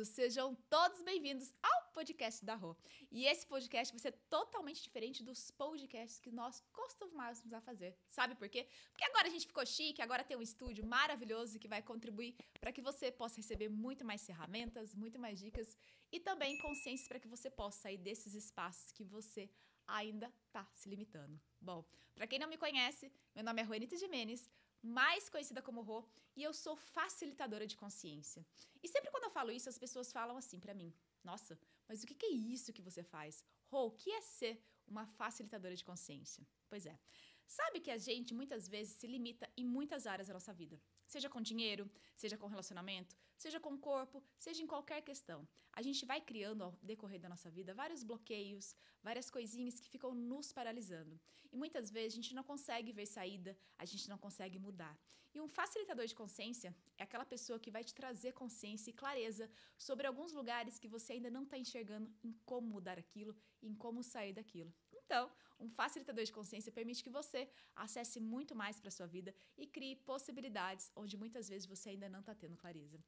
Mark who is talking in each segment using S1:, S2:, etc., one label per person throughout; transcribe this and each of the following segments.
S1: curiosos, sejam todos bem-vindos ao podcast da Rô. E esse podcast vai ser totalmente diferente dos podcasts que nós costumávamos a fazer. Sabe por quê? Porque agora a gente ficou chique, agora tem um estúdio maravilhoso que vai contribuir para que você possa receber muito mais ferramentas, muito mais dicas e também consciências para que você possa sair desses espaços que você ainda está se limitando. Bom, para quem não me conhece, meu nome é Juanita Jimenez, mais conhecida como Rô, e eu sou facilitadora de consciência. E sempre quando eu falo isso, as pessoas falam assim para mim: Nossa, mas o que é isso que você faz? Rô, o que é ser uma facilitadora de consciência? Pois é. Sabe que a gente muitas vezes se limita em muitas áreas da nossa vida. Seja com dinheiro, seja com relacionamento, seja com corpo, seja em qualquer questão. A gente vai criando ao decorrer da nossa vida vários bloqueios, várias coisinhas que ficam nos paralisando. E muitas vezes a gente não consegue ver saída, a gente não consegue mudar. E um facilitador de consciência é aquela pessoa que vai te trazer consciência e clareza sobre alguns lugares que você ainda não está enxergando em como mudar aquilo, em como sair daquilo. Então, um facilitador de consciência permite que você acesse muito mais para sua vida e crie possibilidades onde muitas vezes você ainda não está tendo clareza.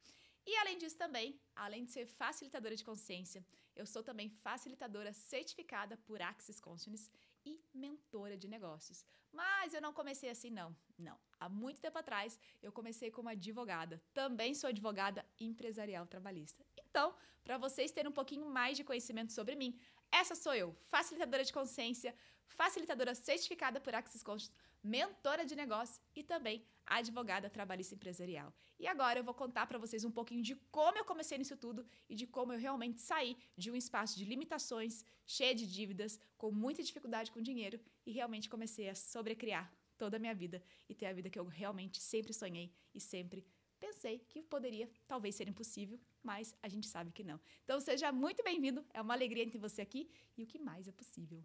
S1: E além disso também, além de ser facilitadora de consciência, eu sou também facilitadora certificada por Axis Consciousness e mentora de negócios. Mas eu não comecei assim não. Não. Há muito tempo atrás eu comecei como advogada. Também sou advogada empresarial trabalhista. Então, para vocês terem um pouquinho mais de conhecimento sobre mim, essa sou eu, facilitadora de consciência, facilitadora certificada por Axis Conscious, mentora de negócio e também advogada trabalhista empresarial. E agora eu vou contar para vocês um pouquinho de como eu comecei nisso tudo e de como eu realmente saí de um espaço de limitações, cheio de dívidas, com muita dificuldade com dinheiro e realmente comecei a sobrecriar toda a minha vida e ter a vida que eu realmente sempre sonhei e sempre pensei que poderia talvez ser impossível, mas a gente sabe que não. Então seja muito bem-vindo, é uma alegria ter você aqui e o que mais é possível.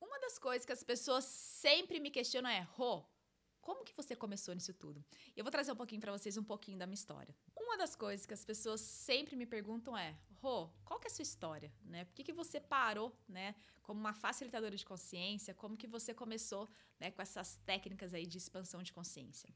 S1: Uma das coisas que as pessoas sempre me questionam é: Rô, como que você começou nisso tudo? Eu vou trazer um pouquinho para vocês um pouquinho da minha história. Uma das coisas que as pessoas sempre me perguntam é: Rô, qual que é a sua história, né? Por que, que você parou, né, como uma facilitadora de consciência? Como que você começou, né, com essas técnicas aí de expansão de consciência?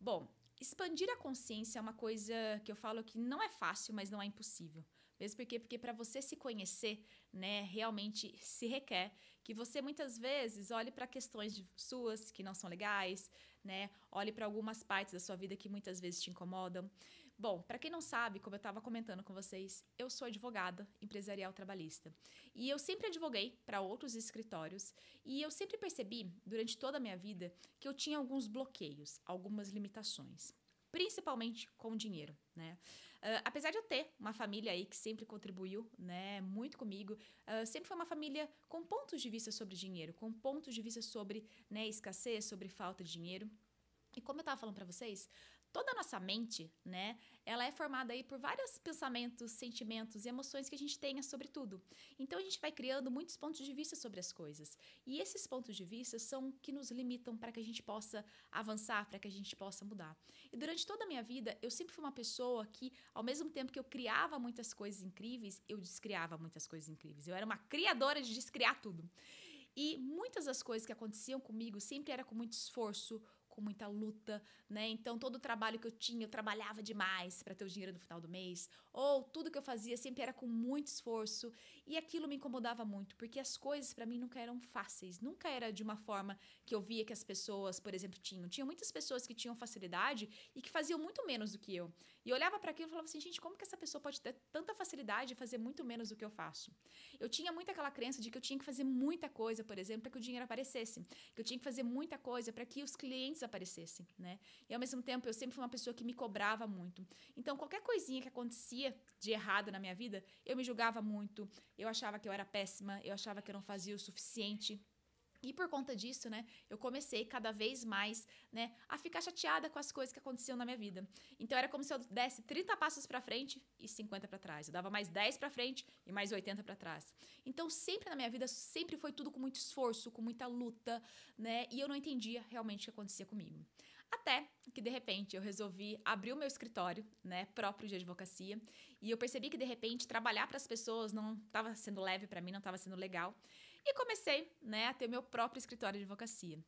S1: Bom, expandir a consciência é uma coisa que eu falo que não é fácil, mas não é impossível. Mesmo porque porque para você se conhecer, né, realmente se requer que você muitas vezes olhe para questões suas que não são legais, né? Olhe para algumas partes da sua vida que muitas vezes te incomodam. Bom, para quem não sabe, como eu estava comentando com vocês, eu sou advogada empresarial trabalhista. E eu sempre advoguei para outros escritórios e eu sempre percebi durante toda a minha vida que eu tinha alguns bloqueios, algumas limitações principalmente com dinheiro, né? Uh, apesar de eu ter uma família aí que sempre contribuiu, né, muito comigo, uh, sempre foi uma família com pontos de vista sobre dinheiro, com pontos de vista sobre, né, escassez, sobre falta de dinheiro. E como eu estava falando para vocês, toda a nossa mente, né, ela é formada aí por vários pensamentos, sentimentos e emoções que a gente tenha sobre tudo. Então a gente vai criando muitos pontos de vista sobre as coisas. E esses pontos de vista são que nos limitam para que a gente possa avançar, para que a gente possa mudar. E durante toda a minha vida, eu sempre fui uma pessoa que, ao mesmo tempo que eu criava muitas coisas incríveis, eu descriava muitas coisas incríveis. Eu era uma criadora de descriar tudo. E muitas das coisas que aconteciam comigo sempre era com muito esforço, com muita luta, né? Então todo o trabalho que eu tinha, eu trabalhava demais para ter o dinheiro no final do mês, ou tudo que eu fazia sempre era com muito esforço, e aquilo me incomodava muito, porque as coisas para mim nunca eram fáceis, nunca era de uma forma que eu via que as pessoas, por exemplo, tinham. Tinha muitas pessoas que tinham facilidade e que faziam muito menos do que eu. E eu olhava para aquilo e falava assim, gente, como que essa pessoa pode ter tanta facilidade e fazer muito menos do que eu faço? Eu tinha muito aquela crença de que eu tinha que fazer muita coisa, por exemplo, para que o dinheiro aparecesse, que eu tinha que fazer muita coisa para que os clientes desaparecessem, né? E ao mesmo tempo eu sempre fui uma pessoa que me cobrava muito. Então qualquer coisinha que acontecia de errado na minha vida, eu me julgava muito, eu achava que eu era péssima, eu achava que eu não fazia o suficiente. E por conta disso, né, eu comecei cada vez mais, né, a ficar chateada com as coisas que aconteciam na minha vida. Então era como se eu desse 30 passos para frente e 50 para trás. Eu dava mais 10 para frente e mais 80 para trás. Então sempre na minha vida sempre foi tudo com muito esforço, com muita luta, né? E eu não entendia realmente o que acontecia comigo. Até que de repente eu resolvi abrir o meu escritório, né, próprio de advocacia, e eu percebi que de repente trabalhar para as pessoas não estava sendo leve para mim, não estava sendo legal, e comecei, né, a ter meu próprio escritório de advocacia.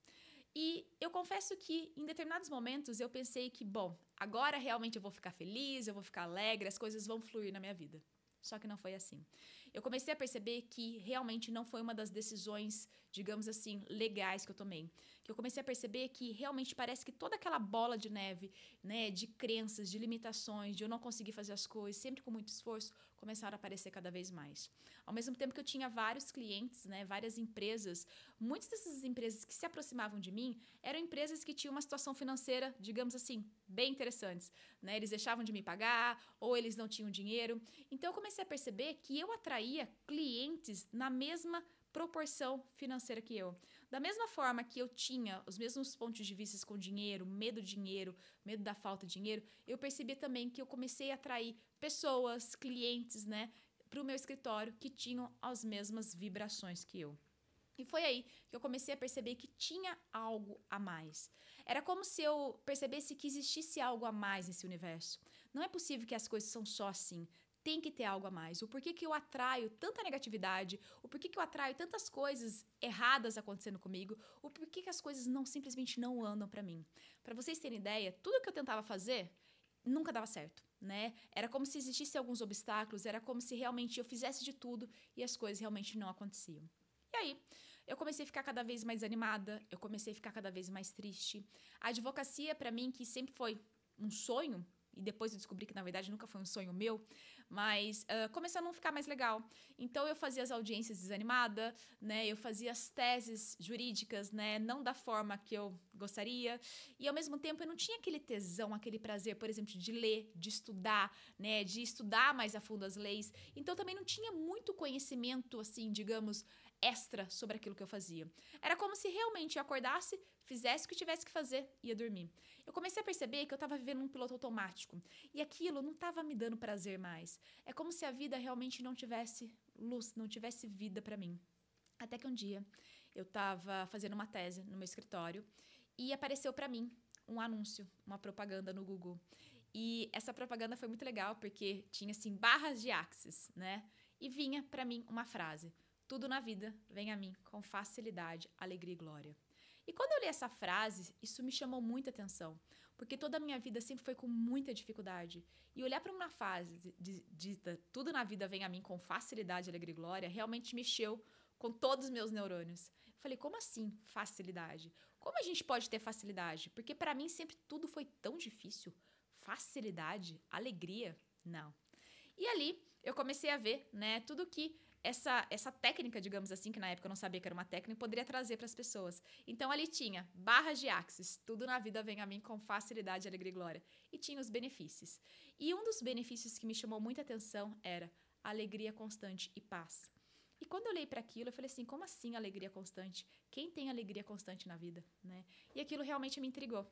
S1: E eu confesso que em determinados momentos eu pensei que, bom, agora realmente eu vou ficar feliz, eu vou ficar alegre, as coisas vão fluir na minha vida. Só que não foi assim. Eu comecei a perceber que realmente não foi uma das decisões, digamos assim, legais que eu tomei. Que eu comecei a perceber que realmente parece que toda aquela bola de neve, né, de crenças, de limitações, de eu não conseguir fazer as coisas, sempre com muito esforço, começaram a aparecer cada vez mais. Ao mesmo tempo que eu tinha vários clientes, né, várias empresas, muitas dessas empresas que se aproximavam de mim eram empresas que tinham uma situação financeira, digamos assim, bem interessantes. Né? Eles deixavam de me pagar ou eles não tinham dinheiro. Então eu comecei a perceber que eu atraía clientes na mesma proporção financeira que eu. Da mesma forma que eu tinha os mesmos pontos de vista com dinheiro, medo de dinheiro, medo da falta de dinheiro, eu percebi também que eu comecei a atrair pessoas, clientes, né, para o meu escritório que tinham as mesmas vibrações que eu. E foi aí que eu comecei a perceber que tinha algo a mais. Era como se eu percebesse que existisse algo a mais nesse universo. Não é possível que as coisas são só assim tem que ter algo a mais. O porquê que eu atraio tanta negatividade, o porquê que eu atraio tantas coisas erradas acontecendo comigo, o porquê que as coisas não simplesmente não andam para mim. Para vocês terem ideia, tudo que eu tentava fazer nunca dava certo, né? Era como se existissem alguns obstáculos, era como se realmente eu fizesse de tudo e as coisas realmente não aconteciam. E aí, eu comecei a ficar cada vez mais animada, eu comecei a ficar cada vez mais triste. A advocacia para mim que sempre foi um sonho, e depois eu descobri que na verdade nunca foi um sonho meu, mas uh, começou a não ficar mais legal. Então eu fazia as audiências desanimada, né? Eu fazia as teses jurídicas, né? Não da forma que eu gostaria. E ao mesmo tempo eu não tinha aquele tesão, aquele prazer, por exemplo, de ler, de estudar, né? De estudar mais a fundo as leis. Então também não tinha muito conhecimento, assim, digamos, extra sobre aquilo que eu fazia. Era como se realmente eu acordasse, fizesse o que tivesse que fazer ia dormir. Eu comecei a perceber que eu estava vivendo um piloto automático e aquilo não estava me dando prazer mais. É como se a vida realmente não tivesse luz, não tivesse vida para mim. Até que um dia eu estava fazendo uma tese no meu escritório e apareceu para mim um anúncio, uma propaganda no Google. E essa propaganda foi muito legal porque tinha assim barras de axis, né? E vinha para mim uma frase: tudo na vida vem a mim com facilidade, alegria e glória. E quando eu li essa frase, isso me chamou muita atenção, porque toda a minha vida sempre foi com muita dificuldade. E olhar para uma fase dita tudo na vida vem a mim com facilidade, alegria e glória, realmente mexeu com todos os meus neurônios. Eu falei, como assim facilidade? Como a gente pode ter facilidade? Porque para mim sempre tudo foi tão difícil. Facilidade, alegria, não. E ali eu comecei a ver, né, tudo que essa, essa técnica, digamos assim, que na época eu não sabia que era uma técnica, poderia trazer para as pessoas. Então ali tinha barras de axis, tudo na vida vem a mim com facilidade, alegria e glória. E tinha os benefícios. E um dos benefícios que me chamou muita atenção era alegria constante e paz. E quando eu olhei para aquilo, eu falei assim: como assim alegria constante? Quem tem alegria constante na vida? Né? E aquilo realmente me intrigou.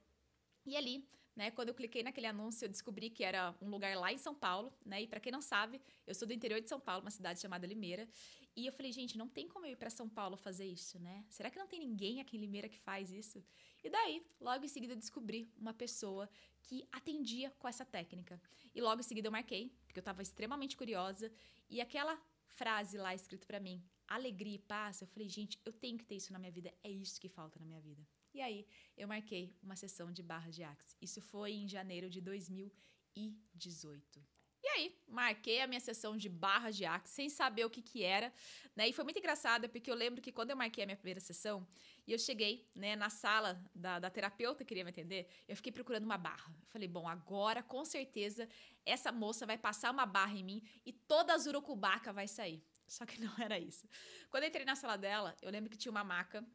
S1: E ali, né, quando eu cliquei naquele anúncio, eu descobri que era um lugar lá em São Paulo, né? E para quem não sabe, eu sou do interior de São Paulo, uma cidade chamada Limeira. E eu falei, gente, não tem como eu ir para São Paulo fazer isso, né? Será que não tem ninguém aqui em Limeira que faz isso? E daí, logo em seguida, eu descobri uma pessoa que atendia com essa técnica. E logo em seguida eu marquei, porque eu estava extremamente curiosa. E aquela frase lá escrito para mim, alegria e paz, eu falei, gente, eu tenho que ter isso na minha vida. É isso que falta na minha vida. E aí eu marquei uma sessão de barras de Axis. Isso foi em janeiro de 2018. E aí, marquei a minha sessão de barras de Axis sem saber o que que era, né? E foi muito engraçado, porque eu lembro que quando eu marquei a minha primeira sessão, e eu cheguei, né, na sala da, da terapeuta que queria me atender, eu fiquei procurando uma barra. Eu falei, bom, agora com certeza essa moça vai passar uma barra em mim e toda a zurucubaca vai sair. Só que não era isso. Quando eu entrei na sala dela, eu lembro que tinha uma maca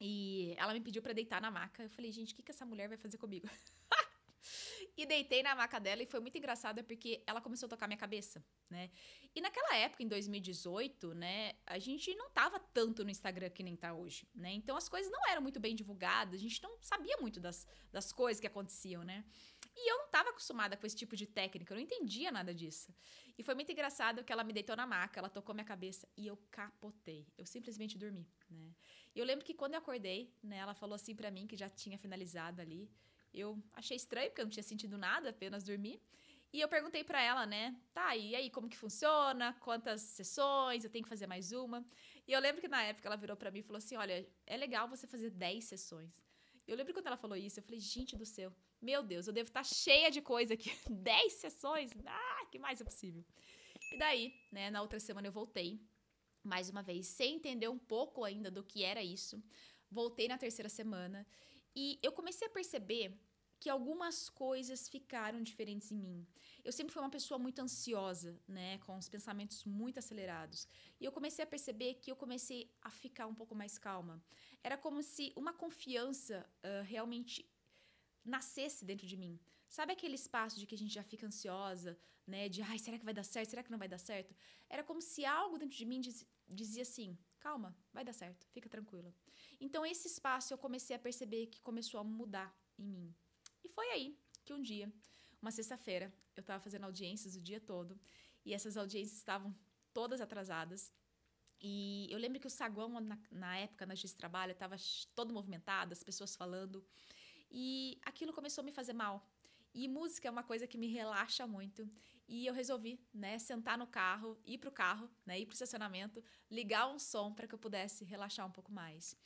S1: e ela me pediu para deitar na maca. Eu falei, gente, o que, que essa mulher vai fazer comigo? e deitei na maca dela e foi muito engraçada porque ela começou a tocar minha cabeça, né? E naquela época, em 2018, né, a gente não tava tanto no Instagram que nem tá hoje, né? Então as coisas não eram muito bem divulgadas, a gente não sabia muito das, das coisas que aconteciam, né? E eu não estava acostumada com esse tipo de técnica, eu não entendia nada disso. E foi muito engraçado que ela me deitou na maca, ela tocou minha cabeça e eu capotei. Eu simplesmente dormi, né? E eu lembro que quando eu acordei, né, ela falou assim para mim que já tinha finalizado ali. Eu achei estranho porque eu não tinha sentido nada, apenas dormi. E eu perguntei para ela, né? Tá, e aí como que funciona? Quantas sessões? Eu tenho que fazer mais uma? E eu lembro que na época ela virou para mim e falou assim: "Olha, é legal você fazer 10 sessões, Eu lembro quando ela falou isso, eu falei, gente do céu, meu Deus, eu devo estar cheia de coisa aqui. 10 sessões? Ah, que mais é possível? E daí, né, na outra semana eu voltei, mais uma vez, sem entender um pouco ainda do que era isso. Voltei na terceira semana e eu comecei a perceber que algumas coisas ficaram diferentes em mim. Eu sempre fui uma pessoa muito ansiosa, né, com os pensamentos muito acelerados. E eu comecei a perceber que eu comecei a ficar um pouco mais calma. Era como se uma confiança uh, realmente nascesse dentro de mim. Sabe aquele espaço de que a gente já fica ansiosa, né? De, ai, será que vai dar certo? Será que não vai dar certo? Era como se algo dentro de mim dizia assim: calma, vai dar certo, fica tranquila. Então, esse espaço eu comecei a perceber que começou a mudar em mim. E foi aí que um dia, uma sexta-feira, eu estava fazendo audiências o dia todo e essas audiências estavam todas atrasadas. E eu lembro que o saguão, na, na época, na Justiça de Trabalho, estava todo movimentado, as pessoas falando. E aquilo começou a me fazer mal. E música é uma coisa que me relaxa muito. E eu resolvi, né, sentar no carro, ir pro carro, né, ir pro estacionamento, ligar um som para que eu pudesse relaxar um pouco mais.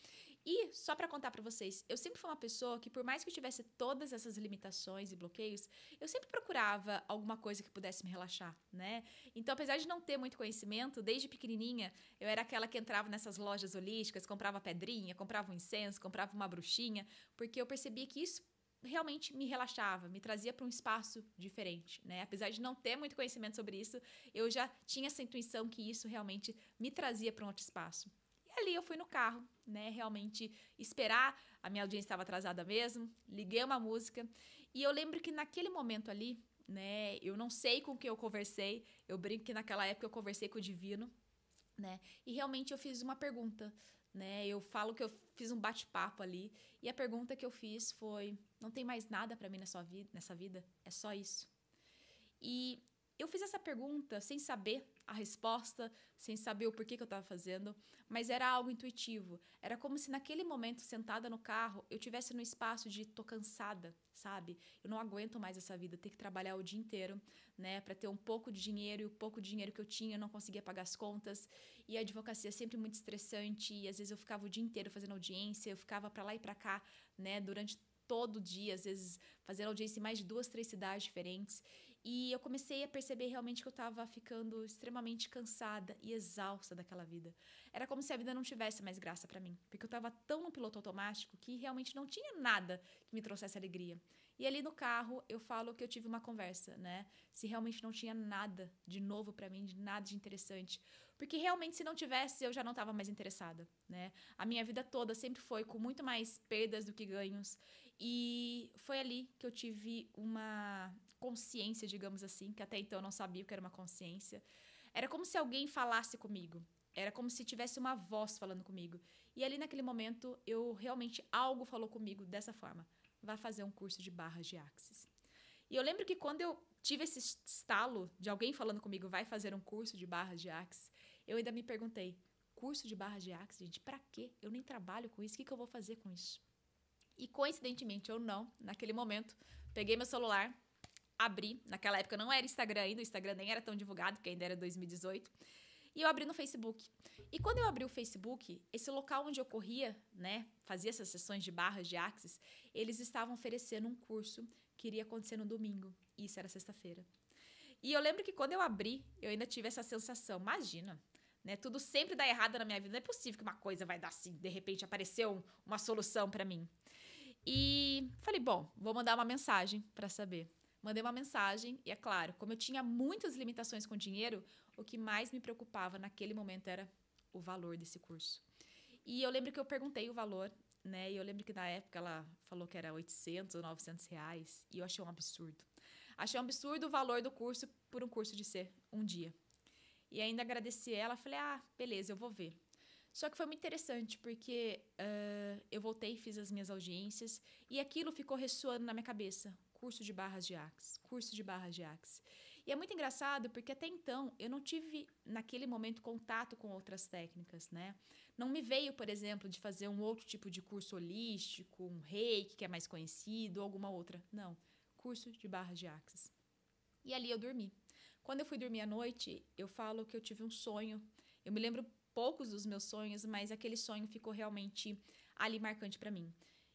S1: E só para contar para vocês, eu sempre fui uma pessoa que por mais que eu tivesse todas essas limitações e bloqueios, eu sempre procurava alguma coisa que pudesse me relaxar, né? Então, apesar de não ter muito conhecimento, desde pequenininha, eu era aquela que entrava nessas lojas holísticas, comprava pedrinha, comprava um incenso, comprava uma bruxinha, porque eu percebia que isso realmente me relaxava, me trazia para um espaço diferente, né? Apesar de não ter muito conhecimento sobre isso, eu já tinha essa intuição que isso realmente me trazia para um outro espaço. E ali eu fui no carro, né? Realmente esperar, a minha audiência estava atrasada mesmo, liguei uma música e eu lembro que naquele momento ali, né? Eu não sei com quem eu conversei, eu brinco que naquela época eu conversei com o divino, né? E realmente eu fiz uma pergunta, né? Eu falo que eu fiz um bate-papo ali e a pergunta que eu fiz foi: não tem mais nada para mim nessa vida, nessa vida? É só isso? E eu fiz essa pergunta sem saber a resposta, sem saber o porquê que eu estava fazendo, mas era algo intuitivo. Era como se naquele momento, sentada no carro, eu tivesse no espaço de tô cansada, sabe? Eu não aguento mais essa vida, ter que trabalhar o dia inteiro, né, para ter um pouco de dinheiro e o pouco de dinheiro que eu tinha eu não conseguia pagar as contas. E a advocacia é sempre muito estressante e às vezes eu ficava o dia inteiro fazendo audiência, eu ficava para lá e para cá, né, durante todo dia, às vezes fazendo audiência em mais de duas, três cidades diferentes. E eu comecei a perceber realmente que eu estava ficando extremamente cansada e exausta daquela vida. Era como se a vida não tivesse mais graça para mim, porque eu estava tão no piloto automático que realmente não tinha nada que me trouxesse alegria. E ali no carro eu falo que eu tive uma conversa, né? Se realmente não tinha nada de novo para mim, de nada de interessante. Porque realmente se não tivesse, eu já não estava mais interessada, né? A minha vida toda sempre foi com muito mais perdas do que ganhos. E foi ali que eu tive uma consciência, digamos assim, que até então eu não sabia o que era uma consciência. Era como se alguém falasse comigo. Era como se tivesse uma voz falando comigo. E ali naquele momento, eu realmente algo falou comigo dessa forma: vai fazer um curso de barras de axis. E eu lembro que quando eu tive esse estalo de alguém falando comigo, vai fazer um curso de barras de axis, eu ainda me perguntei: curso de barras de axis, gente, para quê? Eu nem trabalho com isso, o que, que eu vou fazer com isso? E coincidentemente ou não, naquele momento, peguei meu celular, abri, naquela época não era Instagram ainda, o Instagram nem era tão divulgado, porque ainda era 2018. E eu abri no Facebook. E quando eu abri o Facebook, esse local onde eu corria, né, fazia essas sessões de barras de Axis, eles estavam oferecendo um curso que iria acontecer no domingo. E isso era sexta-feira. E eu lembro que quando eu abri, eu ainda tive essa sensação, imagina, né, tudo sempre dá errado na minha vida, não é possível que uma coisa vai dar assim, de repente apareceu uma solução para mim. E falei, bom, vou mandar uma mensagem para saber. Mandei uma mensagem e, é claro, como eu tinha muitas limitações com dinheiro, o que mais me preocupava naquele momento era o valor desse curso. E eu lembro que eu perguntei o valor, né? E eu lembro que na época ela falou que era 800 ou 900 reais. E eu achei um absurdo. Achei um absurdo o valor do curso por um curso de ser um dia. E ainda agradeci ela, falei, ah, beleza, eu vou ver. Só que foi muito interessante, porque uh, eu voltei, fiz as minhas audiências, e aquilo ficou ressoando na minha cabeça curso de barras de Axis, curso de barras de Axis. E é muito engraçado porque até então eu não tive naquele momento contato com outras técnicas, né? Não me veio, por exemplo, de fazer um outro tipo de curso holístico, um reiki que é mais conhecido, ou alguma outra. Não, curso de barras de Axis. E ali eu dormi. Quando eu fui dormir à noite, eu falo que eu tive um sonho. Eu me lembro poucos dos meus sonhos, mas aquele sonho ficou realmente ali marcante para mim.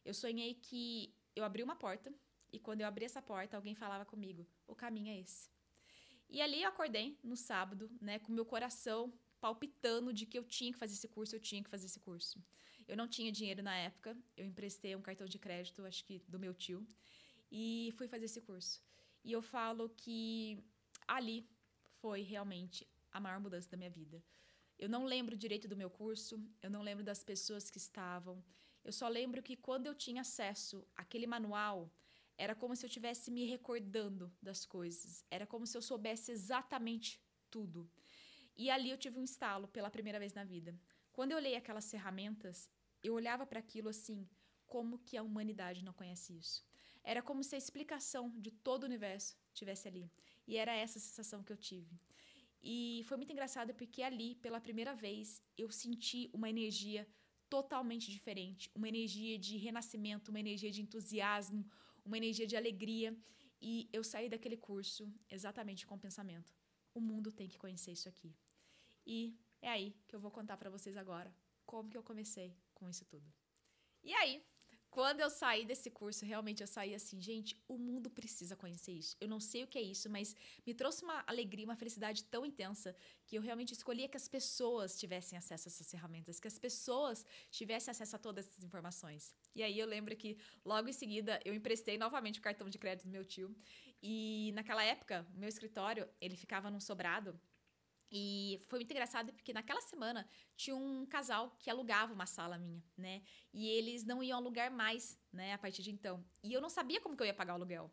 S1: eu sonhei que eu abri uma porta e quando eu abri essa porta, alguém falava comigo: "O caminho é esse". E ali eu acordei no sábado, né, com meu coração palpitando de que eu tinha que fazer esse curso, eu tinha que fazer esse curso. Eu não tinha dinheiro na época, eu emprestei um cartão de crédito, acho que do meu tio, e fui fazer esse curso. E eu falo que ali foi realmente a maior mudança da minha vida. Eu não lembro direito do meu curso, eu não lembro das pessoas que estavam. Eu só lembro que quando eu tinha acesso àquele manual, era como se eu estivesse me recordando das coisas. Era como se eu soubesse exatamente tudo. E ali eu tive um estalo pela primeira vez na vida. Quando eu olhei aquelas ferramentas, eu olhava para aquilo assim, como que a humanidade não conhece isso? Era como se a explicação de todo o universo tivesse ali. E era essa sensação que eu tive. E foi muito engraçado porque ali, pela primeira vez, eu senti uma energia totalmente diferente, uma energia de renascimento, uma energia de entusiasmo, uma energia de alegria. E eu saí daquele curso exatamente com o pensamento: o mundo tem que conhecer isso aqui. E é aí que eu vou contar para vocês agora como que eu comecei com isso tudo. E aí, quando eu saí desse curso, realmente eu saí assim, gente, o mundo precisa conhecer isso. Eu não sei o que é isso, mas me trouxe uma alegria, uma felicidade tão intensa que eu realmente escolhia que as pessoas tivessem acesso a essas ferramentas, que as pessoas tivessem acesso a todas essas informações. E aí eu lembro que logo em seguida eu emprestei novamente o cartão de crédito do meu tio. E naquela época, o meu escritório, ele ficava num sobrado e foi muito engraçado porque naquela semana tinha um casal que alugava uma sala minha, né? E eles não iam alugar mais, né, a partir de então. E eu não sabia como que eu ia pagar o aluguel.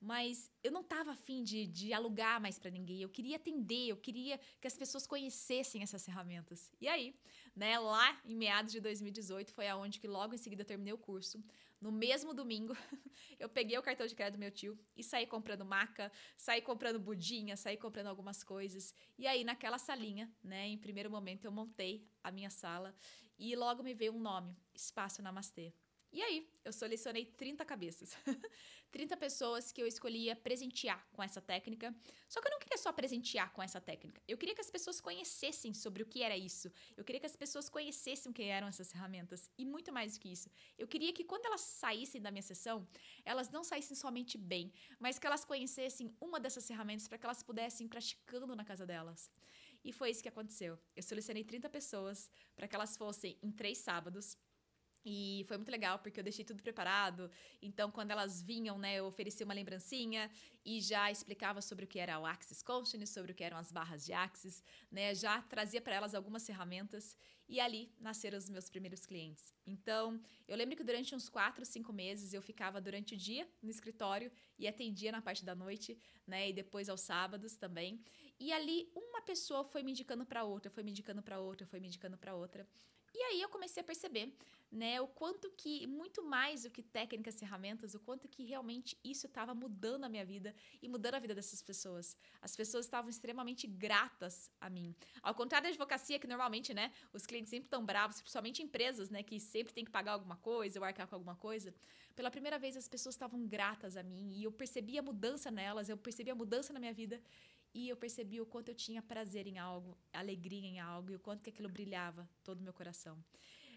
S1: Mas eu não estava afim de, de alugar mais para ninguém. Eu queria atender, eu queria que as pessoas conhecessem essas ferramentas. E aí, né, lá em meados de 2018, foi aonde que logo em seguida terminei o curso. No mesmo domingo, eu peguei o cartão de crédito do meu tio e saí comprando maca, saí comprando budinha, saí comprando algumas coisas. E aí, naquela salinha, né, em primeiro momento, eu montei a minha sala e logo me veio um nome: Espaço Namastê. E aí, eu selecionei 30 cabeças. 30 pessoas que eu escolhia presentear com essa técnica. Só que eu não queria só presentear com essa técnica. Eu queria que as pessoas conhecessem sobre o que era isso. Eu queria que as pessoas conhecessem o que eram essas ferramentas. E muito mais do que isso. Eu queria que quando elas saíssem da minha sessão, elas não saíssem somente bem, mas que elas conhecessem uma dessas ferramentas para que elas pudessem ir praticando na casa delas. E foi isso que aconteceu. Eu selecionei 30 pessoas para que elas fossem em três sábados e foi muito legal porque eu deixei tudo preparado. Então, quando elas vinham, né, eu oferecia uma lembrancinha e já explicava sobre o que era o Axis Consciousness, sobre o que eram as barras de Axis, né? Já trazia para elas algumas ferramentas e ali nasceram os meus primeiros clientes. Então, eu lembro que durante uns quatro, cinco meses eu ficava durante o dia no escritório e atendia na parte da noite, né? E depois aos sábados também. E ali uma pessoa foi me indicando para outra, foi me indicando para outra, foi me indicando para outra. E aí eu comecei a perceber, né, o quanto que muito mais do que técnicas, ferramentas, o quanto que realmente isso estava mudando a minha vida e mudando a vida dessas pessoas. As pessoas estavam extremamente gratas a mim. Ao contrário da advocacia que normalmente, né, os clientes sempre estão bravos, principalmente empresas, né, que sempre tem que pagar alguma coisa ou arcar com alguma coisa. Pela primeira vez as pessoas estavam gratas a mim e eu percebi a mudança nelas, eu percebi a mudança na minha vida e eu percebi o quanto eu tinha prazer em algo, alegria em algo e o quanto que aquilo brilhava todo o meu coração.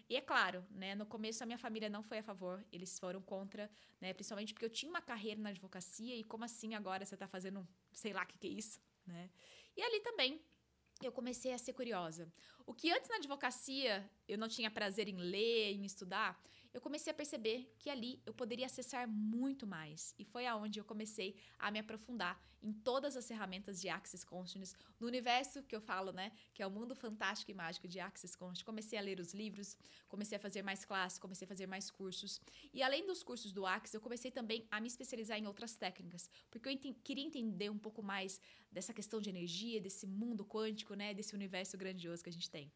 S1: E é claro, né, no começo a minha família não foi a favor, eles foram contra, né, principalmente porque eu tinha uma carreira na advocacia e como assim agora você está fazendo, sei lá o que, que é isso, né? E ali também eu comecei a ser curiosa. O que antes na advocacia eu não tinha prazer em ler, em estudar, eu comecei a perceber que ali eu poderia acessar muito mais. E foi aonde eu comecei a me aprofundar em todas as ferramentas de Access Consciousness, no universo que eu falo, né, que é o mundo fantástico e mágico de Access Consciousness. Comecei a ler os livros, comecei a fazer mais classes, comecei a fazer mais cursos. E além dos cursos do Access, eu comecei também a me especializar em outras técnicas, porque eu ent queria entender um pouco mais dessa questão de energia, desse mundo quântico, né, desse universo grandioso que a gente tem.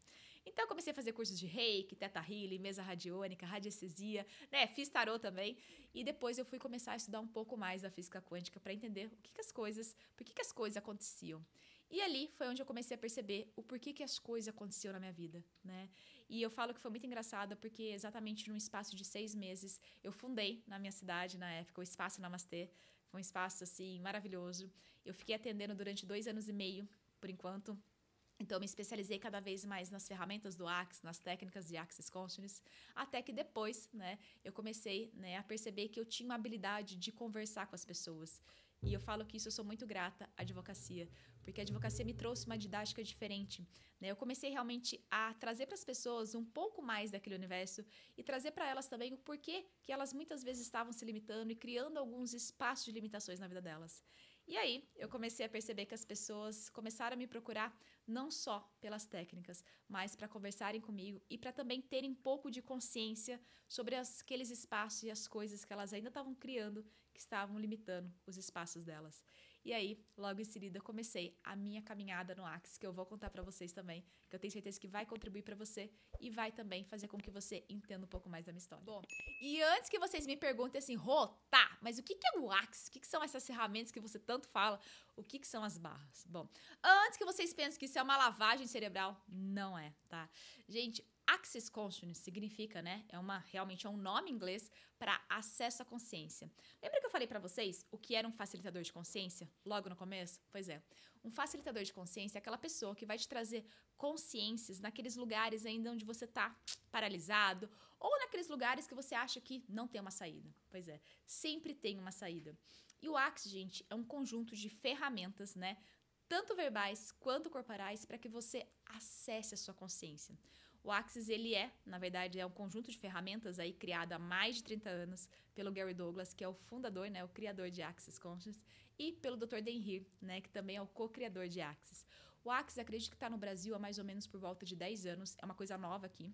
S1: Então eu comecei a fazer cursos de reiki, teta healing, mesa radiônica, radiestesia, né? Fiz tarô também. E depois eu fui começar a estudar um pouco mais da física quântica para entender o que, que as coisas, por que, que as coisas aconteciam. E ali foi onde eu comecei a perceber o porquê que as coisas aconteciam na minha vida, né? E eu falo que foi muito engraçado porque exatamente num espaço de seis meses eu fundei na minha cidade na época o Espaço Namastê. Foi um espaço assim maravilhoso. Eu fiquei atendendo durante dois anos e meio, por enquanto, Então, me especializei cada vez mais nas ferramentas do Axis, nas técnicas de Axis Consciousness, até que depois, né, eu comecei né, a perceber que eu tinha uma habilidade de conversar com as pessoas. E eu falo que isso eu sou muito grata à advocacia, porque a advocacia me trouxe uma didática diferente. Né? Eu comecei realmente a trazer para as pessoas um pouco mais daquele universo e trazer para elas também o porquê que elas muitas vezes estavam se limitando e criando alguns espaços de limitações na vida delas. E aí, eu comecei a perceber que as pessoas começaram a me procurar não só pelas técnicas, mas para conversarem comigo e para também terem um pouco de consciência sobre as, aqueles espaços e as coisas que elas ainda estavam criando que estavam limitando os espaços delas. E aí, logo em seguida, comecei a minha caminhada no Axis, que eu vou contar para vocês também, que eu tenho certeza que vai contribuir para você e vai também fazer com que você entenda um pouco mais da minha história. Bom, e antes que vocês me perguntem assim, Rô, tá, mas o que é o Axis? O que são essas ferramentas que você tanto fala? O que são as barras? Bom, antes que vocês pensem que isso é uma lavagem cerebral, não é, tá? Gente, Access Consciousness significa, né? É uma realmente é um nome inglês para acesso à consciência. Lembra que eu falei para vocês o que era um facilitador de consciência logo no começo? Pois é. Um facilitador de consciência é aquela pessoa que vai te trazer consciências naqueles lugares ainda onde você está paralisado ou naqueles lugares que você acha que não tem uma saída. Pois é, sempre tem uma saída. E o Axis, gente, é um conjunto de ferramentas, né? Tanto verbais quanto corporais para que você acesse a sua consciência. O Axis, ele é, na verdade, é um conjunto de ferramentas aí criado há mais de 30 anos pelo Gary Douglas, que é o fundador, né, o criador de Axis Conscious, e pelo Dr. Heer, né, que também é o co-criador de Axis. O Axis, acredito que está no Brasil há mais ou menos por volta de 10 anos, é uma coisa nova aqui.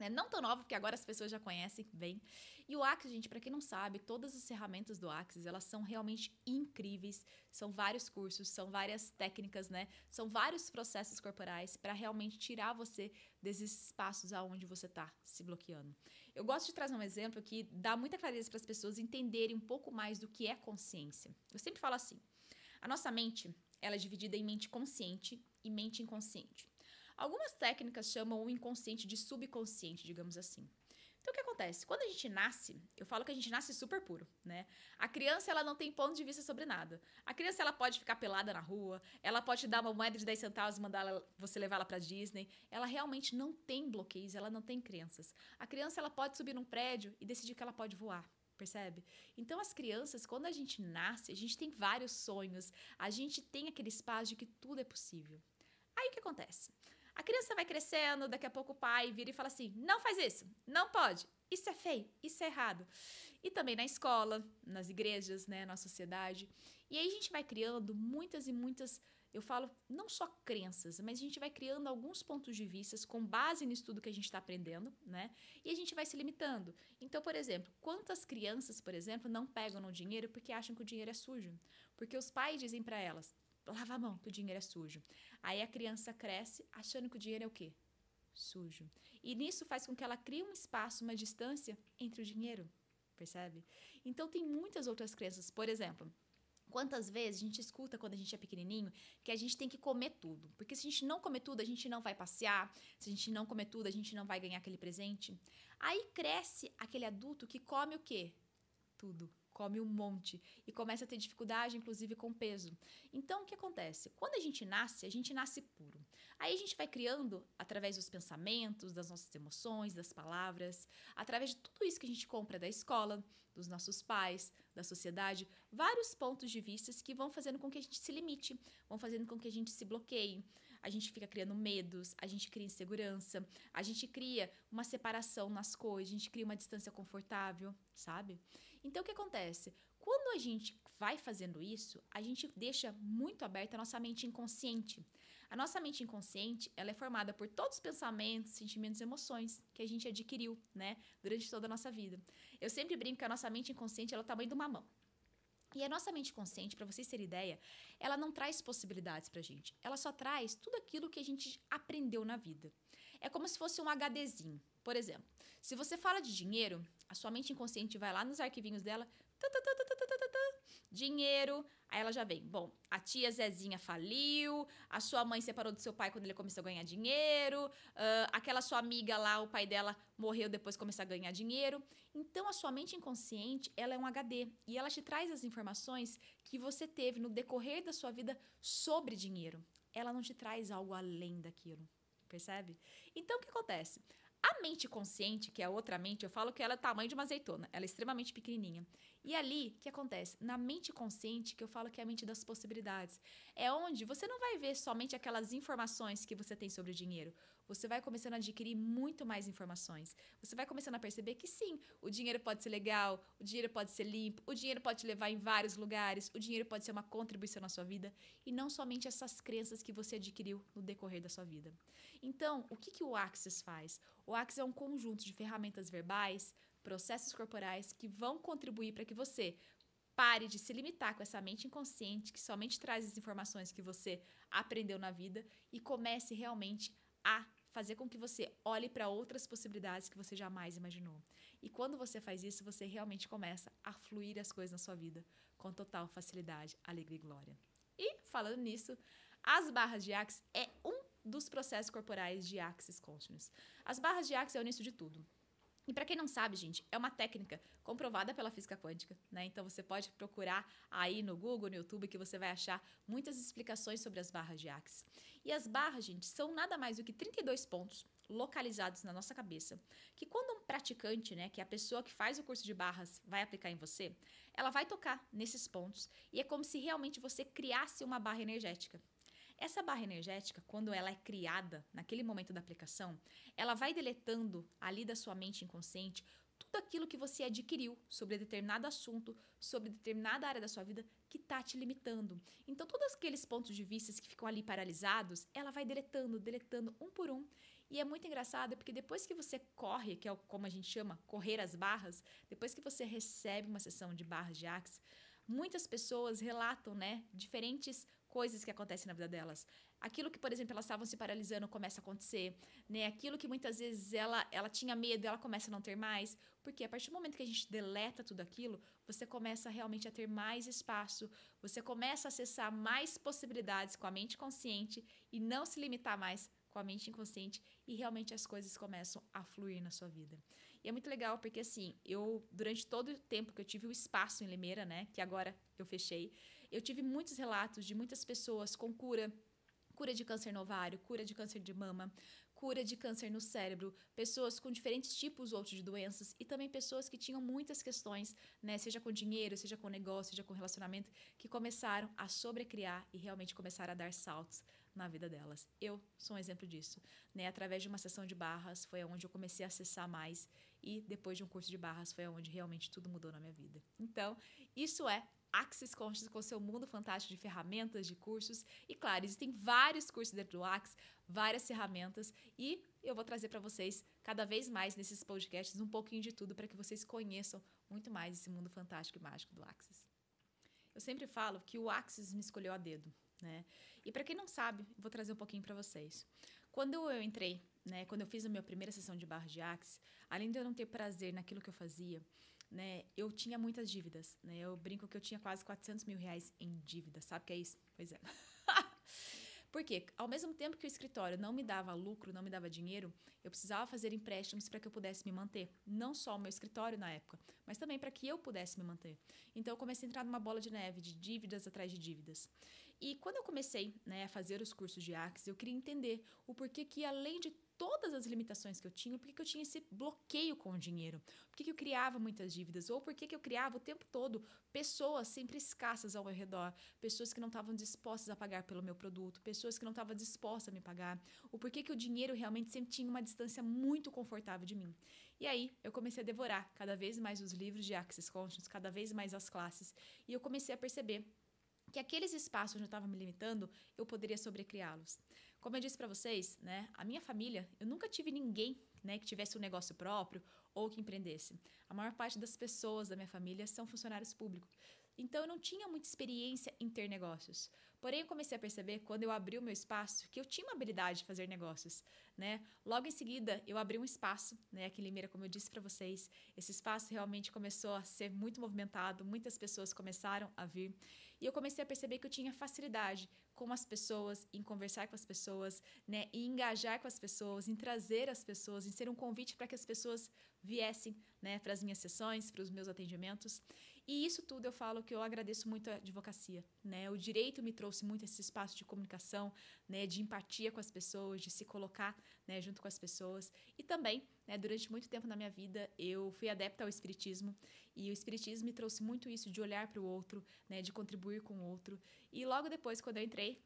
S1: Né? Não tão nova, porque agora as pessoas já conhecem bem. E o Axis, gente, para quem não sabe, todas as ferramentas do Axis, elas são realmente incríveis. São vários cursos, são várias técnicas, né? São vários processos corporais para realmente tirar você desses espaços aonde você está se bloqueando. Eu gosto de trazer um exemplo que dá muita clareza para as pessoas entenderem um pouco mais do que é consciência. Eu sempre falo assim: a nossa mente, ela é dividida em mente consciente e mente inconsciente. Algumas técnicas chamam o inconsciente de subconsciente, digamos assim. Então, o que acontece? Quando a gente nasce, eu falo que a gente nasce super puro, né? A criança, ela não tem ponto de vista sobre nada. A criança, ela pode ficar pelada na rua, ela pode dar uma moeda de 10 centavos e mandar ela, você levar ela pra Disney. Ela realmente não tem bloqueios, ela não tem crenças. A criança, ela pode subir num prédio e decidir que ela pode voar. Percebe? Então, as crianças, quando a gente nasce, a gente tem vários sonhos, a gente tem aquele espaço de que tudo é possível. Aí o que acontece? A criança vai crescendo, daqui a pouco o pai vira e fala assim: não faz isso, não pode, isso é feio, isso é errado. E também na escola, nas igrejas, né, na sociedade. E aí a gente vai criando muitas e muitas, eu falo, não só crenças, mas a gente vai criando alguns pontos de vista com base no estudo que a gente está aprendendo, né? E a gente vai se limitando. Então, por exemplo, quantas crianças, por exemplo, não pegam no dinheiro porque acham que o dinheiro é sujo? Porque os pais dizem para elas: lava a mão, que o dinheiro é sujo. Aí a criança cresce achando que o dinheiro é o quê? Sujo. E nisso faz com que ela crie um espaço, uma distância entre o dinheiro, percebe? Então tem muitas outras crenças. Por exemplo, Quantas vezes a gente escuta quando a gente é pequenininho que a gente tem que comer tudo? Porque se a gente não comer tudo, a gente não vai passear. Se a gente não comer tudo, a gente não vai ganhar aquele presente. Aí cresce aquele adulto que come o quê? Tudo come um monte e começa a ter dificuldade, inclusive, com peso. Então, o que acontece? Quando a gente nasce, a gente nasce puro. Aí a gente vai criando, através dos pensamentos, das nossas emoções, das palavras, através de tudo isso que a gente compra da escola, dos nossos pais, da sociedade, vários pontos de vista que vão fazendo com que a gente se limite, vão fazendo com que a gente se bloqueie. A gente fica criando medos, a gente cria insegurança, a gente cria uma separação nas coisas, a gente cria uma distância confortável, sabe? Então, o que acontece? Quando a gente vai fazendo isso, a gente deixa muito aberta a nossa mente inconsciente. A nossa mente inconsciente, ela é formada por todos os pensamentos, sentimentos e emoções que a gente adquiriu, né, durante toda a nossa vida. Eu sempre brinco que a nossa mente inconsciente é o tamanho de uma mão. E a nossa mente consciente, para vocês terem ideia, ela não traz possibilidades pra gente. Ela só traz tudo aquilo que a gente aprendeu na vida. É como se fosse um HDzinho. Por exemplo, se você fala de dinheiro, a sua mente inconsciente vai lá nos arquivinhos dela, dinheiro, aí ela já vem. Bom, a tia Zezinha faliu, a sua mãe separou do seu pai quando ele começou a ganhar dinheiro, uh, aquela sua amiga lá, o pai dela morreu depois de começar a ganhar dinheiro. Então, a sua mente inconsciente, ela é um HD e ela te traz as informações que você teve no decorrer da sua vida sobre dinheiro. ela não te traz algo além daquilo, percebe? Então o que acontece? A mente consciente, que é a outra mente, eu falo que ela é o tamanho de uma azeitona, ela é extremamente pequenininha. E ali, o que acontece? Na mente consciente, que eu falo que é a mente das possibilidades, é onde você não vai ver somente aquelas informações que você tem sobre o dinheiro. Você vai começando a adquirir muito mais informações. Você vai começando a perceber que sim, o dinheiro pode ser legal, o dinheiro pode ser limpo, o dinheiro pode te levar em vários lugares, o dinheiro pode ser uma contribuição na sua vida e não somente essas crenças que você adquiriu no decorrer da sua vida. Então, o que, que o Axis faz? O Axis é um conjunto de ferramentas verbais, processos corporais que vão contribuir para que você pare de se limitar com essa mente inconsciente que somente traz as informações que você aprendeu na vida e comece realmente a fazer com que você olhe para outras possibilidades que você jamais imaginou. E quando você faz isso, você realmente começa a fluir as coisas na sua vida com total facilidade, alegria e glória. E falando nisso, as barras de Axis é um dos processos corporais de Axis Consciousness. As barras de Axis é o início de tudo. E para quem não sabe, gente, é uma técnica comprovada pela física quântica, né? Então você pode procurar aí no Google, no YouTube, que você vai achar muitas explicações sobre as barras de Axis. E as barras, gente, são nada mais do que 32 pontos localizados na nossa cabeça, que quando um praticante, né, que é a pessoa que faz o curso de barras, vai aplicar em você, ela vai tocar nesses pontos e é como se realmente você criasse uma barra energética. Essa barra energética, quando ela é criada naquele momento da aplicação, ela vai deletando ali da sua mente inconsciente tudo aquilo que você adquiriu sobre determinado assunto, sobre determinada área da sua vida que está te limitando. Então, todos aqueles pontos de vista que ficam ali paralisados, ela vai deletando, deletando um por um. E é muito engraçado porque depois que você corre, que é como a gente chama, correr as barras, depois que você recebe uma sessão de barras de Axis, muitas pessoas relatam, né, diferentes coisas que acontecem na vida delas. Aquilo que, por exemplo, elas estavam se paralisando começa a acontecer, né? Aquilo que muitas vezes ela, ela tinha medo, ela começa a não ter mais, porque a partir do momento que a gente deleta tudo aquilo, você começa realmente a ter mais espaço, você começa a acessar mais possibilidades com a mente consciente e não se limitar mais com a mente inconsciente e realmente as coisas começam a fluir na sua vida. E é muito legal porque assim, eu durante todo o tempo que eu tive o espaço em Limeira, né, que agora eu fechei, eu tive muitos relatos de muitas pessoas com cura, cura de câncer no ovário, cura de câncer de mama, cura de câncer no cérebro, pessoas com diferentes tipos outros de doenças e também pessoas que tinham muitas questões, né, seja com dinheiro, seja com negócio, seja com relacionamento, que começaram a sobrecriar e realmente começaram a dar saltos na vida delas. Eu sou um exemplo disso, né? Através de uma sessão de barras foi onde eu comecei a acessar mais e depois de um curso de barras foi onde realmente tudo mudou na minha vida. Então, isso é Axis Conscious com seu mundo fantástico de ferramentas, de cursos. E claro, existem vários cursos dentro do Axis, várias ferramentas e eu vou trazer para vocês cada vez mais nesses podcasts um pouquinho de tudo para que vocês conheçam muito mais esse mundo fantástico e mágico do Axis. Eu sempre falo que o Axis me escolheu a dedo, né? E para quem não sabe, vou trazer um pouquinho para vocês. Quando eu entrei, né, quando eu fiz a minha primeira sessão de barra de Axis, além de eu não ter prazer naquilo que eu fazia, né, eu tinha muitas dívidas, né? Eu brinco que eu tinha quase 400 mil reais em dívidas, sabe o que é isso? Pois é. Porque, ao mesmo tempo que o escritório não me dava lucro, não me dava dinheiro, eu precisava fazer empréstimos para que eu pudesse me manter. Não só o meu escritório na época, mas também para que eu pudesse me manter. Então, eu comecei a entrar numa bola de neve de dívidas atrás de dívidas. E quando eu comecei né, a fazer os cursos de Axis, eu queria entender o porquê que, além de todas as limitações que eu tinha, por que eu tinha esse bloqueio com o dinheiro, por que eu criava muitas dívidas, ou por que eu criava o tempo todo pessoas sempre escassas ao meu redor, pessoas que não estavam dispostas a pagar pelo meu produto, pessoas que não estavam dispostas a me pagar, o porquê que o dinheiro realmente sempre tinha uma distância muito confortável de mim. E aí eu comecei a devorar cada vez mais os livros de Access Conscious, cada vez mais as classes, e eu comecei a perceber que aqueles espaços onde eu estava me limitando, eu poderia sobrecriá-los. Como eu disse para vocês, né, a minha família, eu nunca tive ninguém né, que tivesse um negócio próprio ou que empreendesse. A maior parte das pessoas da minha família são funcionários públicos. Então eu não tinha muita experiência em ter negócios. Porém, eu comecei a perceber quando eu abri o meu espaço que eu tinha uma habilidade de fazer negócios, né? Logo em seguida, eu abri um espaço, né, aqui em Limeira, como eu disse para vocês. Esse espaço realmente começou a ser muito movimentado, muitas pessoas começaram a vir. E eu comecei a perceber que eu tinha facilidade com as pessoas, em conversar com as pessoas, né, em engajar com as pessoas, em trazer as pessoas, em ser um convite para que as pessoas viessem, né, para as minhas sessões, para os meus atendimentos. E isso tudo eu falo que eu agradeço muito a advocacia, né? O direito me trouxe muito esse espaço de comunicação, né, de empatia com as pessoas, de se colocar, né, junto com as pessoas. E também, né, durante muito tempo na minha vida, eu fui adepta ao espiritismo, e o espiritismo me trouxe muito isso de olhar para o outro, né, de contribuir com o outro. E logo depois, quando eu entrei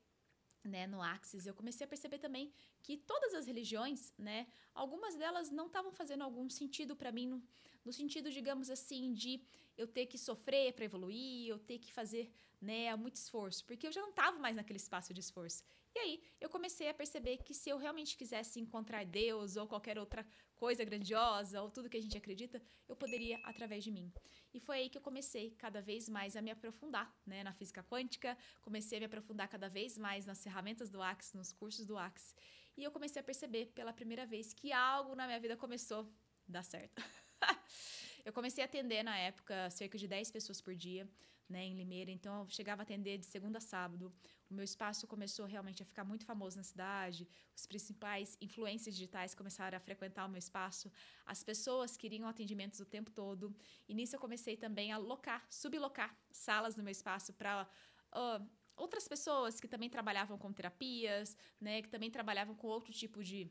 S1: né, no Axis, eu comecei a perceber também que todas as religiões, né, algumas delas não estavam fazendo algum sentido para mim no, no, sentido, digamos assim, de eu ter que sofrer para evoluir, eu ter que fazer, né, muito esforço, porque eu já não estava mais naquele espaço de esforço. E aí eu comecei a perceber que se eu realmente quisesse encontrar Deus ou qualquer outra coisa grandiosa ou tudo que a gente acredita, eu poderia através de mim. E foi aí que eu comecei cada vez mais a me aprofundar né, na física quântica, comecei a me aprofundar cada vez mais nas ferramentas do Axis, nos cursos do Axis. E eu comecei a perceber pela primeira vez que algo na minha vida começou a dar certo. eu comecei a atender na época cerca de 10 pessoas por dia né, em Limeira. Então, eu chegava a atender de segunda a sábado. O meu espaço começou realmente a ficar muito famoso na cidade. Os principais influências digitais começaram a frequentar o meu espaço. As pessoas queriam atendimentos o tempo todo. E nisso eu comecei também a locar, sublocar salas no meu espaço para uh, outras pessoas que também trabalhavam com terapias, né, que também trabalhavam com outro tipo de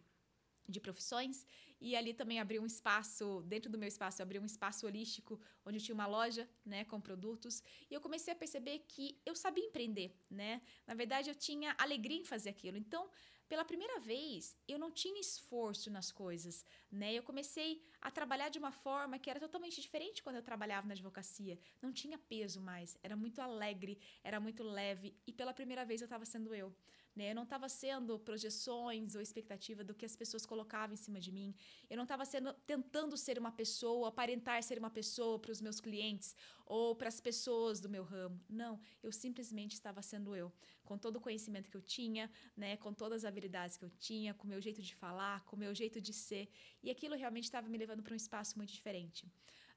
S1: de profissões e ali também abri um espaço dentro do meu espaço abri um espaço holístico onde tinha uma loja né com produtos e eu comecei a perceber que eu sabia empreender né? Na verdade eu tinha alegria em fazer aquilo. Então pela primeira vez eu não tinha esforço nas coisas né? Eu comecei a trabalhar de uma forma que era totalmente diferente quando eu trabalhava na advocacia. Não tinha peso mais era muito alegre era muito leve e pela primeira vez eu estava sendo eu né? Eu não estava sendo projeções ou expectativa do que as pessoas colocavam em cima de mim. Eu não estava tentando ser uma pessoa, aparentar ser uma pessoa para os meus clientes ou para as pessoas do meu ramo. Não, eu simplesmente estava sendo eu, com todo o conhecimento que eu tinha, né? com todas as habilidades que eu tinha, com o meu jeito de falar, com o meu jeito de ser. E aquilo realmente estava me levando para um espaço muito diferente.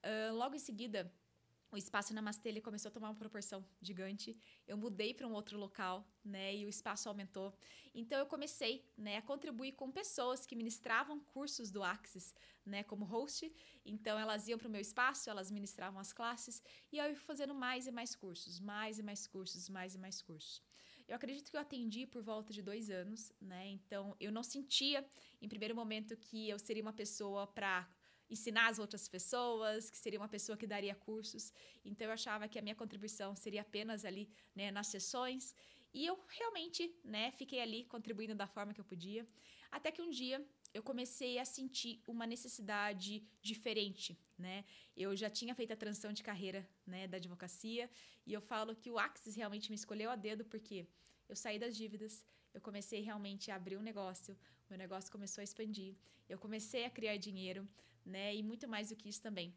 S1: Uh, logo em seguida, o espaço Namastê ele começou a tomar uma proporção gigante. Eu mudei para um outro local, né, e o espaço aumentou. Então eu comecei, né, a contribuir com pessoas que ministravam cursos do Axis, né, como host. Então elas iam para o meu espaço, elas ministravam as classes e eu ia fazendo mais e mais cursos, mais e mais cursos, mais e mais cursos. Eu acredito que eu atendi por volta de dois anos, né? Então eu não sentia, em primeiro momento, que eu seria uma pessoa para ensinar as outras pessoas, que seria uma pessoa que daria cursos. Então eu achava que a minha contribuição seria apenas ali, né, nas sessões. E eu realmente, né, fiquei ali contribuindo da forma que eu podia, até que um dia eu comecei a sentir uma necessidade diferente, né? Eu já tinha feito a transição de carreira, né, da advocacia, e eu falo que o Axis realmente me escolheu a dedo porque eu saí das dívidas, eu comecei realmente a abrir um negócio, meu negócio começou a expandir, eu comecei a criar dinheiro, né? E muito mais do que isso também.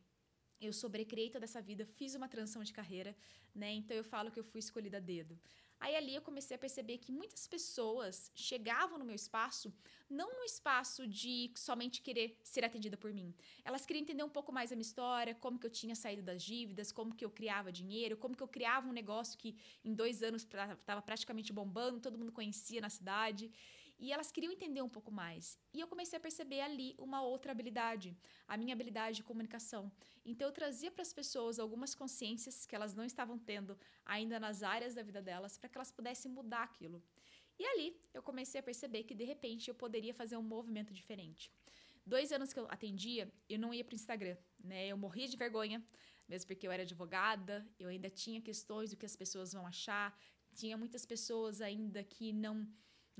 S1: Eu sobrecriei toda essa vida, fiz uma transição de carreira, né? Então eu falo que eu fui escolhida a dedo. Aí ali eu comecei a perceber que muitas pessoas chegavam no meu espaço não no espaço de somente querer ser atendida por mim. Elas queriam entender um pouco mais a minha história, como que eu tinha saído das dívidas, como que eu criava dinheiro, como que eu criava um negócio que em dois anos estava praticamente bombando, todo mundo conhecia na cidade. E elas queriam entender um pouco mais. E eu comecei a perceber ali uma outra habilidade, a minha habilidade de comunicação. Então eu trazia para as pessoas algumas consciências que elas não estavam tendo ainda nas áreas da vida delas, para que elas pudessem mudar aquilo. E ali eu comecei a perceber que de repente eu poderia fazer um movimento diferente. Dois anos que eu atendia, eu não ia para o Instagram, né? Eu morria de vergonha, mesmo porque eu era advogada, eu ainda tinha questões do que as pessoas vão achar, tinha muitas pessoas ainda que não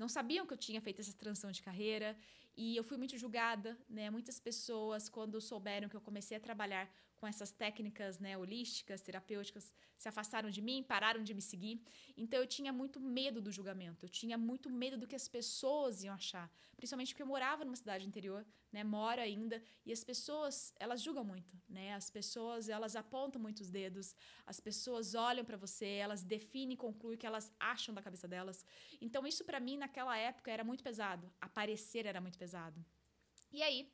S1: não sabiam que eu tinha feito essa transição de carreira e eu fui muito julgada, né? Muitas pessoas quando souberam que eu comecei a trabalhar com essas técnicas né, holísticas, terapêuticas, se afastaram de mim, pararam de me seguir. Então eu tinha muito medo do julgamento, eu tinha muito medo do que as pessoas iam achar, principalmente porque eu morava numa cidade interior, né, moro ainda, e as pessoas, elas julgam muito, né? As pessoas, elas apontam muitos dedos, as pessoas olham para você, elas definem e concluem o que elas acham da cabeça delas. Então isso para mim naquela época era muito pesado, aparecer era muito pesado. E aí,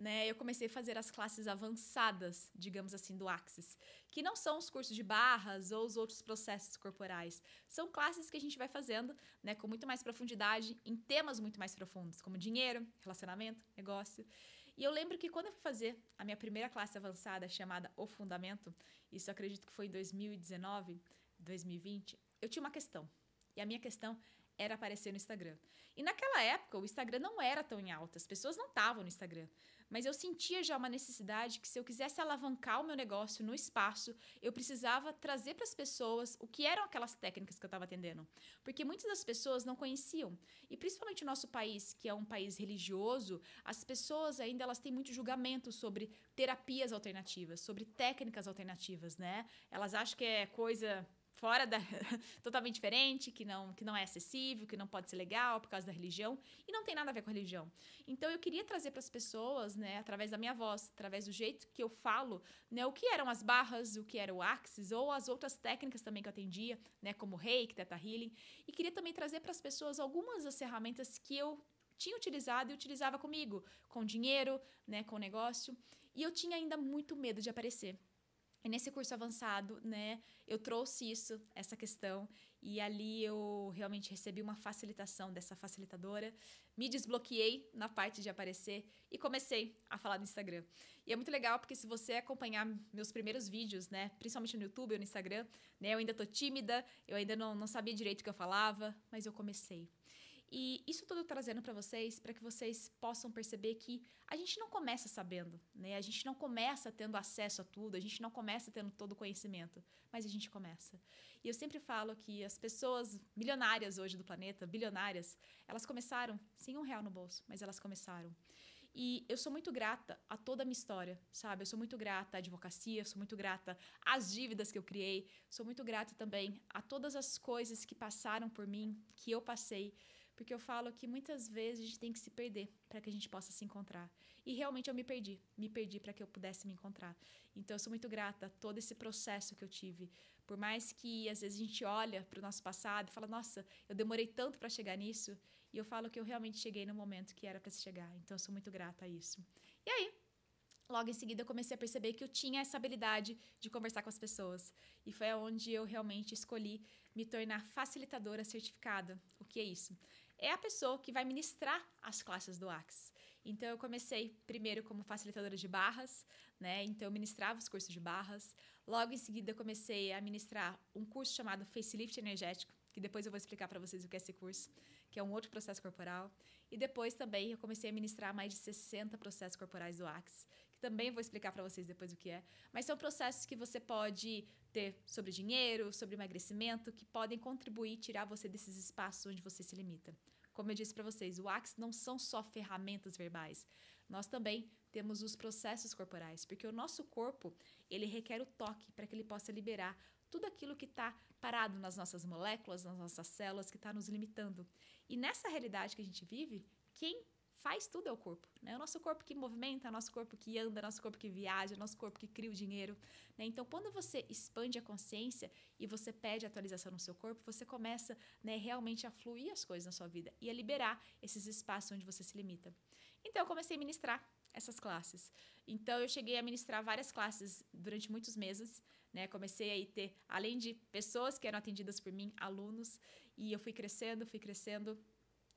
S1: né, eu comecei a fazer as classes avançadas, digamos assim, do Axis, que não são os cursos de barras ou os outros processos corporais. São classes que a gente vai fazendo, né, com muito mais profundidade, em temas muito mais profundos, como dinheiro, relacionamento, negócio. E eu lembro que quando eu fui fazer a minha primeira classe avançada, chamada O Fundamento, isso acredito que foi em 2019, 2020, eu tinha uma questão. E a minha questão era aparecer no Instagram. E naquela época, o Instagram não era tão em alta, as pessoas não estavam no Instagram. Mas eu sentia já uma necessidade que se eu quisesse alavancar o meu negócio no espaço, eu precisava trazer para as pessoas o que eram aquelas técnicas que eu estava atendendo. Porque muitas das pessoas não conheciam. E principalmente o nosso país, que é um país religioso, as pessoas ainda elas têm muito julgamento sobre terapias alternativas, sobre técnicas alternativas, né? Elas acham que é coisa fora da totalmente diferente, que não que não é acessível, que não pode ser legal por causa da religião e não tem nada a ver com a religião. Então eu queria trazer para as pessoas, né, através da minha voz, através do jeito que eu falo, né, o que eram as barras, o que era o axis ou as outras técnicas também que eu atendia, né, como Reiki, Theta Healing, e queria também trazer para as pessoas algumas das ferramentas que eu tinha utilizado e utilizava comigo, com dinheiro, né, com negócio, e eu tinha ainda muito medo de aparecer. E nesse curso avançado, né, eu trouxe isso, essa questão, e ali eu realmente recebi uma facilitação dessa facilitadora, me desbloqueei na parte de aparecer e comecei a falar no Instagram. E é muito legal porque se você acompanhar meus primeiros vídeos, né, principalmente no YouTube ou no Instagram, né, eu ainda tô tímida, eu ainda não, não sabia direito o que eu falava, mas eu comecei. E isso tudo trazendo para vocês, para que vocês possam perceber que a gente não começa sabendo, né? A gente não começa tendo acesso a tudo, a gente não começa tendo todo o conhecimento, mas a gente começa. E eu sempre falo que as pessoas milionárias hoje do planeta, bilionárias, elas começaram sem um real no bolso, mas elas começaram. E eu sou muito grata a toda a minha história, sabe? Eu sou muito grata à advocacia, sou muito grata às dívidas que eu criei, sou muito grata também a todas as coisas que passaram por mim, que eu passei porque eu falo que muitas vezes a gente tem que se perder para que a gente possa se encontrar. E realmente eu me perdi, me perdi para que eu pudesse me encontrar. Então eu sou muito grata a todo esse processo que eu tive. Por mais que às vezes a gente olha para o nosso passado e fala, nossa, eu demorei tanto para chegar nisso, e eu falo que eu realmente cheguei no momento que era para se chegar. Então eu sou muito grata a isso. E aí, logo em seguida eu comecei a perceber que eu tinha essa habilidade de conversar com as pessoas. E foi onde eu realmente escolhi me tornar facilitadora certificada. O que é isso? É a pessoa que vai ministrar as classes do Axis. Então eu comecei primeiro como facilitadora de barras, né? Então eu ministrava os cursos de barras. Logo em seguida eu comecei a ministrar um curso chamado Facelift Energético, que depois eu vou explicar para vocês o que é esse curso, que é um outro processo corporal. E depois também eu comecei a ministrar mais de 60 processos corporais do Axis, que também vou explicar para vocês depois o que é. Mas são processos que você pode ter sobre dinheiro, sobre emagrecimento, que podem contribuir e tirar você desses espaços onde você se limita. Como eu disse para vocês, o Axis não são só ferramentas verbais. Nós também temos os processos corporais, porque o nosso corpo, ele requer o toque para que ele possa liberar tudo aquilo que está parado nas nossas moléculas, nas nossas células, que está nos limitando. E nessa realidade que a gente vive, quem faz tudo é o corpo. Né? O nosso corpo que movimenta, nosso corpo que anda, nosso corpo que viaja, nosso corpo que cria o dinheiro. Né? Então, quando você expande a consciência e você pede atualização no seu corpo, você começa né, realmente a fluir as coisas na sua vida e a liberar esses espaços onde você se limita. Então, eu comecei a ministrar essas classes. Então, eu cheguei a ministrar várias classes durante muitos meses. Né? Comecei a ter, além de pessoas que eram atendidas por mim, alunos, e eu fui crescendo, fui crescendo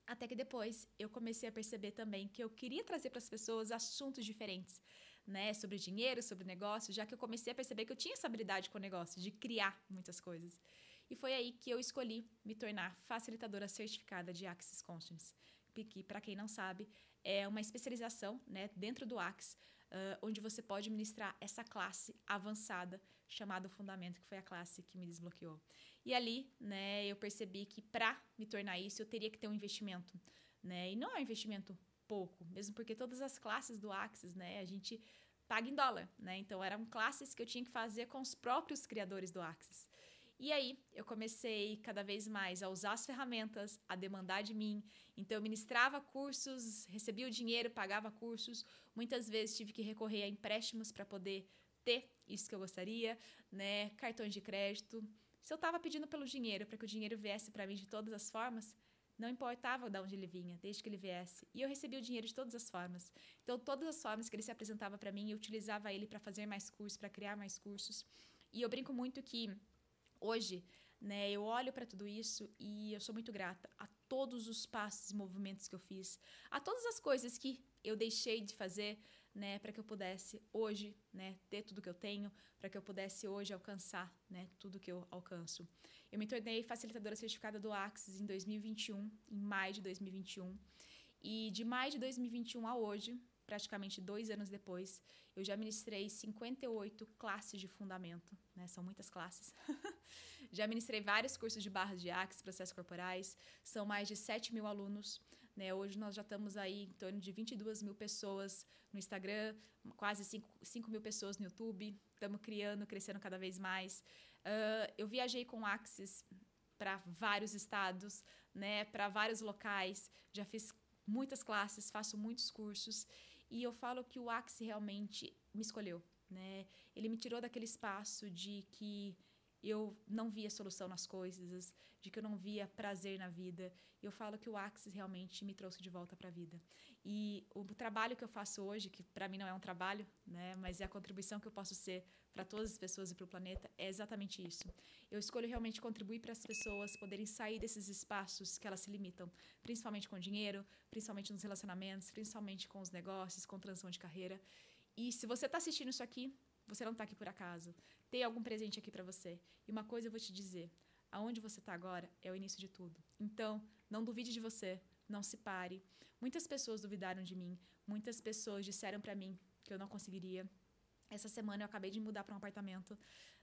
S1: até que depois eu comecei a perceber também que eu queria trazer para as pessoas assuntos diferentes, né, sobre dinheiro, sobre negócio, já que eu comecei a perceber que eu tinha essa habilidade com o negócio, de criar muitas coisas. E foi aí que eu escolhi me tornar facilitadora certificada de Axis Conscience, que, para quem não sabe, é uma especialização né, dentro do Axis, uh, onde você pode ministrar essa classe avançada chamada Fundamento, que foi a classe que me desbloqueou. E ali, né, eu percebi que para me tornar isso, eu teria que ter um investimento, né? E não é um investimento pouco, mesmo porque todas as classes do Axis, né, a gente paga em dólar, né? Então eram classes que eu tinha que fazer com os próprios criadores do Axis. E aí eu comecei cada vez mais a usar as ferramentas, a demandar de mim. Então eu ministrava cursos, recebia o dinheiro, pagava cursos. Muitas vezes tive que recorrer a empréstimos para poder ter isso que eu gostaria, né? Cartões de crédito. Se eu estava pedindo pelo dinheiro, para que o dinheiro viesse para mim de todas as formas, não importava de onde ele vinha, desde que ele viesse. E eu recebia o dinheiro de todas as formas. Então, todas as formas que ele se apresentava para mim, eu utilizava ele para fazer mais cursos, para criar mais cursos. E eu brinco muito que hoje, né, eu olho para tudo isso e eu sou muito grata a todos os passos e movimentos que eu fiz, a todas as coisas que eu deixei de fazer né, para que eu pudesse hoje, né, ter tudo que eu tenho, para que eu pudesse hoje alcançar, né, tudo que eu alcanço. Eu me tornei facilitadora certificada do Axis em 2021, em maio de 2021. E de maio de 2021 a hoje, praticamente dois anos depois, eu já ministrei 58 classes de fundamento, né? São muitas classes. já ministrei vários cursos de barras de Axis, processos corporais. São mais de 7 mil alunos. Né? Hoje nós já estamos aí em torno de 22 mil pessoas no Instagram, quase 5, 5 mil pessoas no YouTube. Estamos criando, crescendo cada vez mais. Uh, eu viajei com Axis para vários estados, né? para vários locais. Já fiz muitas classes, faço muitos cursos. E eu falo que o Axis realmente me escolheu. Né? Ele me tirou daquele espaço de que eu não via solução nas coisas, de que eu não via prazer na vida. Eu falo que o Axis realmente me trouxe de volta para a vida. E o trabalho que eu faço hoje, que para mim não é um trabalho, né, mas é a contribuição que eu posso ser para todas as pessoas e para o planeta, é exatamente isso. Eu escolho realmente contribuir para as pessoas poderem sair desses espaços que elas se limitam, principalmente com dinheiro, principalmente nos relacionamentos, principalmente com os negócios, com transição de carreira. E se você está assistindo isso aqui, você não está aqui por acaso. Tem algum presente aqui para você. E uma coisa eu vou te dizer: aonde você está agora é o início de tudo. Então, não duvide de você, não se pare. Muitas pessoas duvidaram de mim, muitas pessoas disseram para mim que eu não conseguiria. Essa semana eu acabei de mudar para um apartamento,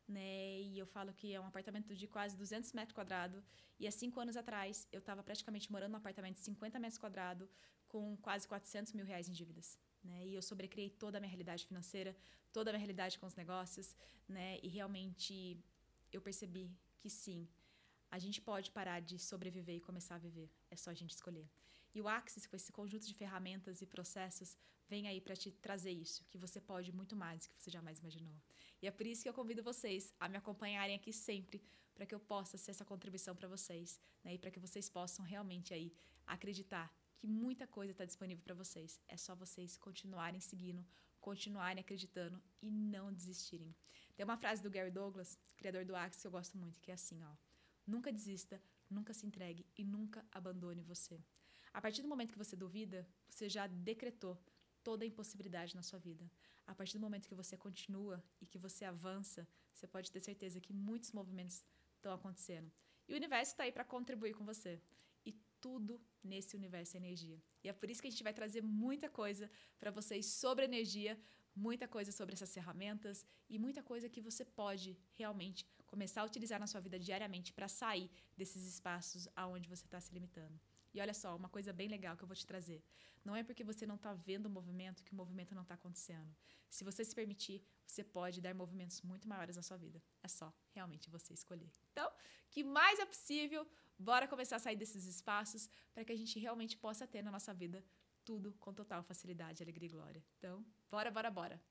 S1: né? E eu falo que é um apartamento de quase 200 metros quadrados. E há cinco anos atrás eu estava praticamente morando num apartamento de 50 metros quadrados com quase 400 mil reais em dívidas. Né? E eu sobrecriei toda a minha realidade financeira, toda a minha realidade com os negócios, né? E realmente eu percebi que sim, a gente pode parar de sobreviver e começar a viver. É só a gente escolher. E o Axis, com esse conjunto de ferramentas e processos, vem aí para te trazer isso, que você pode muito mais do que você jamais imaginou. E é por isso que eu convido vocês a me acompanharem aqui sempre, para que eu possa ser essa contribuição para vocês, né? E para que vocês possam realmente aí acreditar que muita coisa está disponível para vocês. É só vocês continuarem seguindo, continuarem acreditando e não desistirem. Tem uma frase do Gary Douglas, criador do Axis, que eu gosto muito, que é assim, ó: Nunca desista, nunca se entregue e nunca abandone você. A partir do momento que você duvida, você já decretou toda a impossibilidade na sua vida. A partir do momento que você continua e que você avança, você pode ter certeza que muitos movimentos estão acontecendo. E o universo está aí para contribuir com você tudo nesse universo energia. E é por isso que a gente vai trazer muita coisa para vocês sobre energia, muita coisa sobre essas ferramentas e muita coisa que você pode realmente começar a utilizar na sua vida diariamente para sair desses espaços aonde você está se limitando. E olha só, uma coisa bem legal que eu vou te trazer. Não é porque você não está vendo o movimento que o movimento não está acontecendo. Se você se permitir, você pode dar movimentos muito maiores na sua vida. É só realmente você escolher. Então, que mais é possível, bora começar a sair desses espaços para que a gente realmente possa ter na nossa vida tudo com total facilidade, alegria e glória. Então, bora, bora, bora.